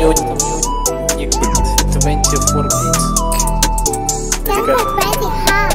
Там мне не 24 bits? Just like Freddy Hub.